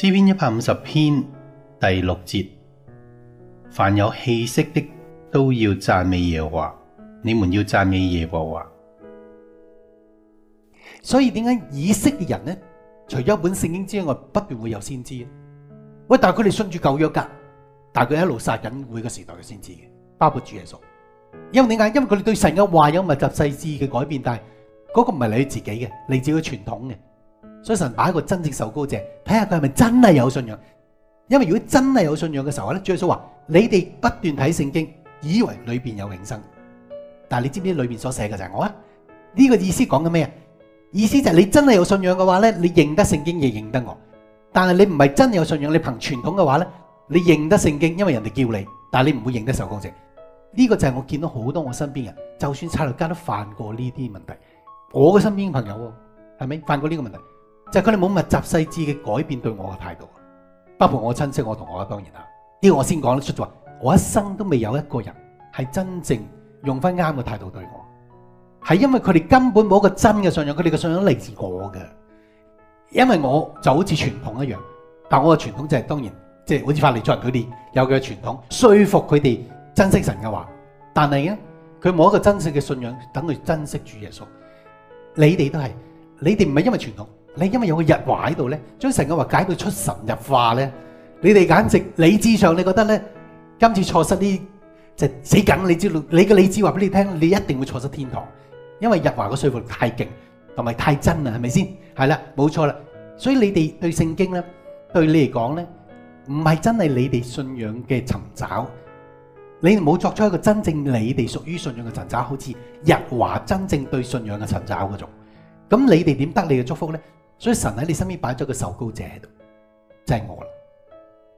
詩篇一百五十篇第六節：凡有氣息的都要讚美耶和華，你們要讚美耶和華。所以點解以色列人呢？除咗一本聖經之外，不斷會有先知。喂，但係佢哋信住舊約噶，但係佢一路殺緊每個時代嘅先知嘅，包括主耶穌。因為點解？因為佢哋對神嘅話有密集細緻嘅改變，但係嗰個唔係你自己嘅，嚟自佢傳統嘅。所以神擺一個真正受膏者，睇下佢係咪真係有信仰。因為如果真係有信仰嘅時候咧，主耶穌話：你哋不斷睇聖經，以為裏邊有永生，但系你知唔知裏邊所寫嘅就係我啊？呢個意思講緊咩啊？意思就係你真係有信仰嘅話咧，你認得聖經亦認得我。但係你唔係真有信仰，你憑傳統嘅話咧，你認得聖經，因為人哋叫你，但系你唔會認得受膏者。呢個就係我見到好多我身邊人，就算差律家都犯過呢啲問題。我嘅身邊朋友係咪犯過呢個問題？就係佢哋冇密集細緻嘅改變對我嘅態度，包括我親戚，我同我當然啦。呢個我先講得出咗，我一生都未有一個人係真正用翻啱嘅態度對我。係因為佢哋根本冇一個真嘅信仰，佢哋嘅信仰嚟自我嘅。因為我就好似傳統一樣，但我嘅傳統就係當然，即係好似法利賽人佢哋有佢嘅傳統，說服佢哋珍惜神嘅話。但係咧，佢冇一個真實嘅信仰，等佢珍惜主耶穌。你哋都係，你哋唔係因為傳統，你因為有個日華喺度咧，將神嘅話解到出神入化咧。你哋簡直理智上，你覺得咧，今次錯失呢，就死梗。你知道，你嘅理智話俾你聽，你一定會錯失天堂。因為日華嘅說服力太勁，同埋太真啦，係咪先？係啦，冇錯啦。所以你哋對聖經咧，對你嚟講咧，唔係真係你哋信仰嘅尋找，你冇作出一個真正你哋屬於信仰嘅尋找，好似日華真正對信仰嘅尋找嗰種。咁你哋點得你嘅祝福咧？所以神喺你身邊擺咗個受膏者喺度，就係我啦。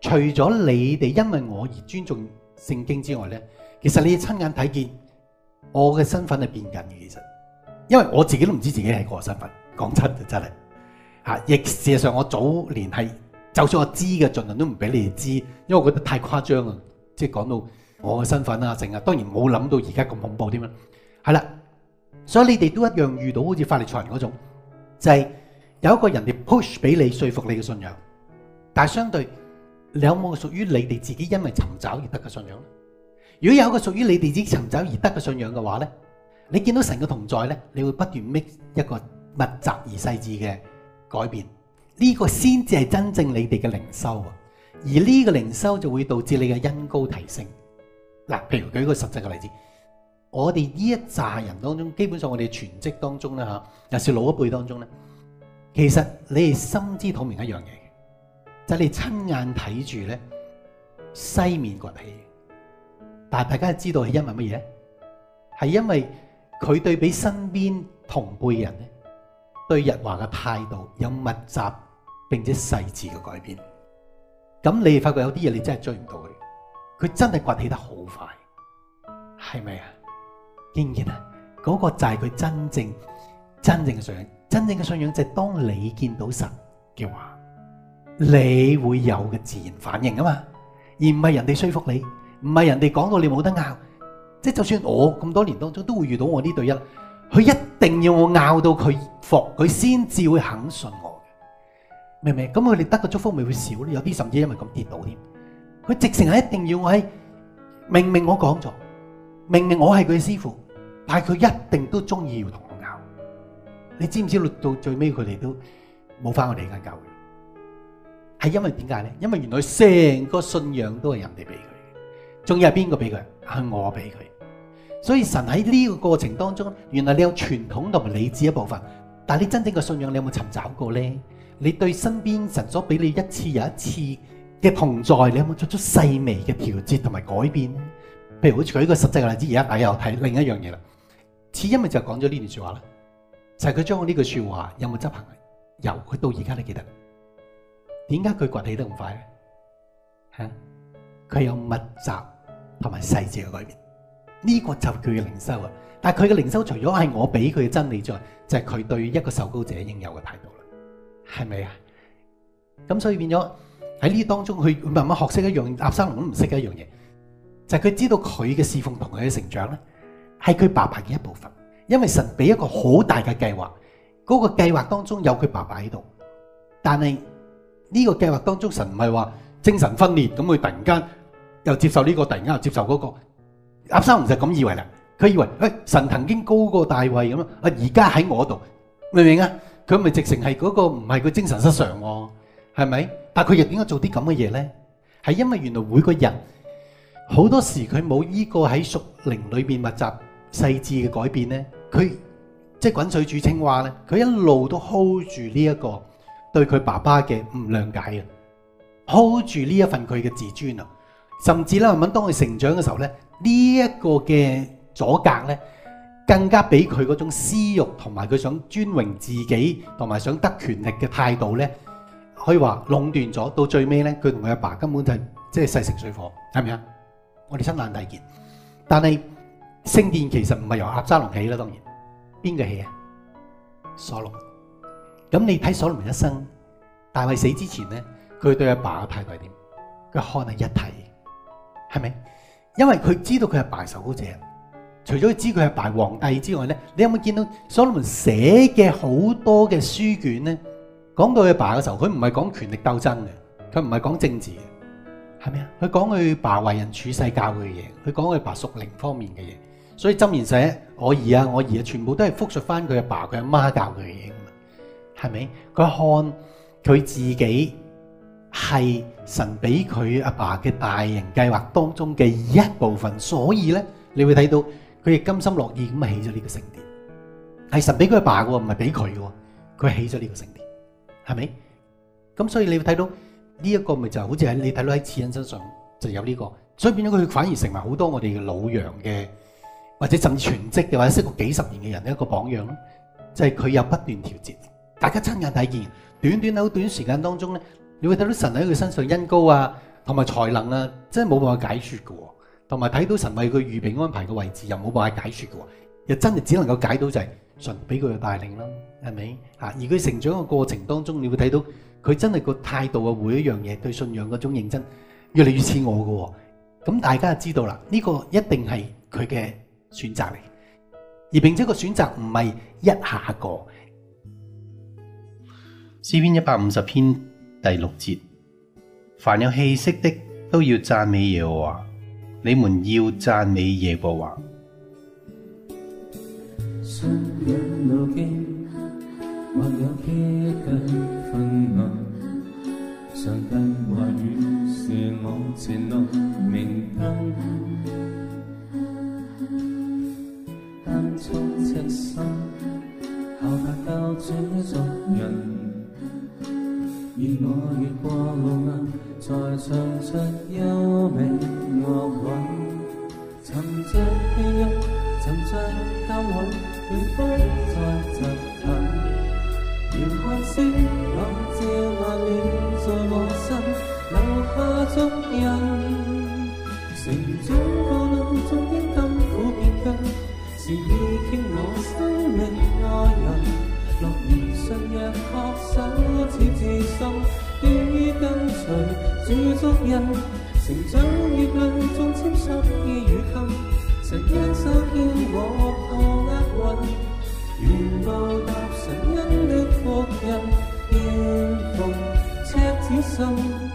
除咗你哋因為我而尊重聖經之外咧，其實你親眼睇見我嘅身份係變緊嘅，其實。因為我自己都唔知自己係個身份，講真就真係嚇。亦事實上，我早年係就算我知嘅，盡量都唔俾你哋知，因為我覺得太誇張啊！即係講到我嘅身份啊，成日當然冇諗到而家咁恐怖添啦。係啦，所以你哋都一樣遇到好似法利賽人嗰種，就係有一個人哋 push 俾你說服你嘅信仰，但係相對你有冇屬於你哋自己因為尋找而得嘅信仰？如果有一個屬於你哋自己尋找而得嘅信仰嘅話咧？你見到神嘅同在咧，你會不斷 make 一個密集而細緻嘅改變，呢個先至係真正你哋嘅靈修啊！而呢個靈修就會導致你嘅恩高提升。嗱，譬如舉個實際嘅例子，我哋呢一扎人當中，基本上我哋全職當中咧嚇，尤其是老一輩當中咧，其實你係心知肚明一樣嘢，就係你親眼睇住咧西面崛起，但係大家知道係因為乜嘢？係因為佢對比身邊同輩人咧，對日華嘅態度有密集並且細緻嘅改變。咁你哋發覺有啲嘢你真係追唔到佢，佢真係崛起得好快，係咪啊？見唔見啊？嗰個就係佢真正真正嘅上。真正嘅信仰就係當你見到神嘅話，你會有嘅自然反應啊嘛，而唔係人哋說服你，唔係人哋講到你冇得拗。即系就算我咁多年當中都會遇到我呢對一，佢一定要我拗到佢服，佢先至會肯信我嘅，明唔明？咁佢哋得嘅祝福咪會少咧？有啲甚至因為咁跌倒添。佢直情係一定要我喺明明我講咗，明明我係佢師傅，但係佢一定都中意要同。你知唔知到最尾佢哋都冇翻我哋间教會？係因為點解咧？因為原來成個信仰都係人哋俾佢，仲要係邊個俾佢？係我俾佢。所以神喺呢個過程當中，原來你有傳統同埋理智一部分，但系你真正嘅信仰，你有冇尋找過呢？你對身邊神所俾你一次又一次嘅同在，你有冇作出細微嘅調節同埋改變呢？譬如好似舉一個實際嘅例子，而家大家又睇另一樣嘢啦。次因咪就講咗呢段說話啦，就係佢將我呢句說話有冇執行？由佢到而家你記得，點解佢崛起得咁快咧？吓，佢有密集同埋細節嘅改变。呢個就係佢嘅靈修啊！但系佢嘅靈修除咗係我俾佢嘅真理之外，就係佢對一個受膏者應有嘅態度啦，係咪啊？咁所以變咗喺呢當中，佢慢慢學識一樣，押沙龍都唔識嘅一樣嘢，就係佢知道佢嘅侍奉同佢嘅成長咧，係佢爸爸嘅一部分。因為神俾一個好大嘅計劃，嗰個計劃當中有佢爸爸喺度，但係呢個計劃當中，神唔係話精神分裂咁，佢突然間又接受呢個，突然間又接受嗰個。押沙龍就咁以為啦，佢以為誒神曾經高過大卫咁啊，而家喺我度，明唔明啊？佢咪直情係嗰個唔係佢精神失常喎，係咪？但佢又点解做啲咁嘅嘢咧？係因為原來每個人好多時佢冇依個喺屬靈裏面密集細緻嘅改變咧，佢即係滾水煮青蛙咧，佢一路都 hold 住呢一個對佢爸爸嘅唔諒解啊，hold 住呢一份佢嘅自尊啊，甚至咧慢慢當佢成長嘅時候咧，呢一個嘅阻隔咧，更加俾佢嗰種私欲同埋佢想尊榮自己同埋想得權力嘅態度咧，可以話壟斷咗。到最尾咧，佢同佢阿爸根本就係即係勢成水火，係咪啊？我哋親眼睇見。但係聖殿其實唔係由押沙龙起啦，當然邊個起啊？所羅門。咁你睇所羅門一生，大卫死之前咧，佢對阿爸嘅态度系点？佢看係一體，係咪？因為佢知道佢係爸受膏者，除咗佢知佢係爸皇帝之外咧，你有冇見到所羅門寫嘅好多嘅書卷咧？講到佢爸嘅時候，佢唔係講權力鬥爭嘅，佢唔係講政治嘅，係咪啊？佢講佢爸為人處世教佢嘅嘢，佢講佢爸屬靈方面嘅嘢。所以箴言寫我兒啊，我兒啊，全部都係複述翻佢阿爸佢阿媽教佢嘅嘢噶嘛，係咪？佢看佢自己。係神俾佢阿爸嘅大型計劃當中嘅一部分，所以咧你會睇到佢亦甘心樂意咁啊起咗呢個聖殿，係神俾佢阿爸嘅，唔係俾佢嘅，佢起咗呢個聖殿，係咪？咁所以你會睇到呢一個咪就好似喺你睇到喺慈恩身上就有呢個，所以變咗佢反而成為好多我哋嘅老羊嘅，或者甚至全職嘅或者識過幾十年嘅人一個榜樣咯，就係佢有不斷調節，大家親眼睇見，短短好短時間當中咧。你會睇到神喺佢身上恩膏啊，同埋才能啊，真係冇辦法解説嘅。同埋睇到神為佢預備安排嘅位置，又冇辦法解説嘅。又真係只能夠解到就係神俾佢嘅帶領啦，係咪？嚇！而佢成長嘅過程當中，你會睇到佢真係個態度啊，每一樣嘢對信仰嗰種認真，越嚟越似我嘅。咁大家就知道啦，呢個一定係佢嘅選擇嚟，而並且個選擇唔係一下過。詩篇一百五十篇。第六節，凡有氣息的都要讚美耶和華，你們要讚美耶和華。而我这责人。愿我越过路难，才唱出优美乐韵。沉这气力，曾这交魂，永不再疾病。遥看星，冷照万年，在我心留下足印。成长过程中的甘苦变更，是已经我生命爱人。樂兒信若恪守，此自心，願意跟随主足印。成长月亮中沾濕衣與襟，神恩手牵我破厄運，願報答神恩的福蔭，應奉赤子心。